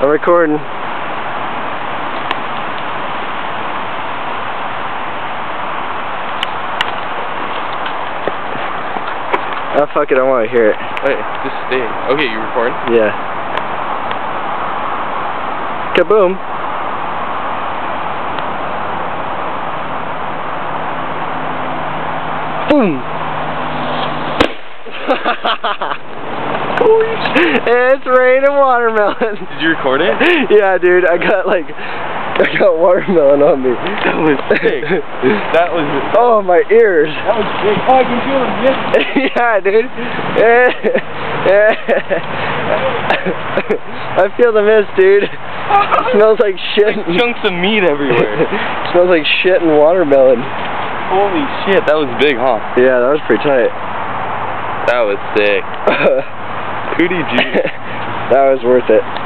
I'm recording. Oh, fuck it, I want to hear it. Wait, just stay. Okay, you recording? Yeah. Kaboom. Boom. it's raining watermelon. Did you record it? yeah, dude, I got like, I got watermelon on me. That was sick. That was. Oh, my ears. That was big. Oh, I can feel the mist. yeah, dude. I feel the mist, dude. smells like shit. Like Chunks of meat everywhere. smells like shit and watermelon. Holy shit, that was big, huh? Yeah, that was pretty tight. That was sick. You? that was worth it.